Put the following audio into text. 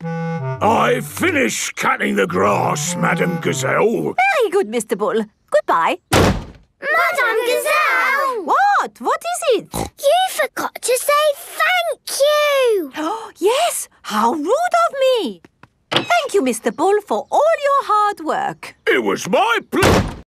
I've finished cutting the grass, Madame Gazelle. Very good, Mr. Bull. Goodbye. Madame Gazelle! What? What is it? You forgot to say thank you! Oh yes, how rude of me. Thank you, Mr. Bull, for all your hard work. It was my pleasure.